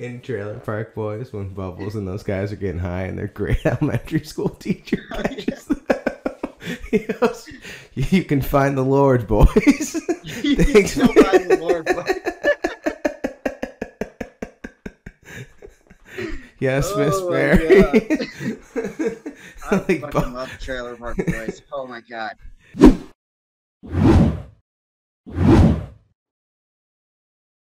in Trailer Park Boys when Bubbles and those guys are getting high and their great elementary school teacher catches oh, them. Goes, you can find the Lord, boys. You can still find the Lord, boys. yes, Miss Oh, Miss Mary. I like, fucking love Trailer Park Boys. Oh my god.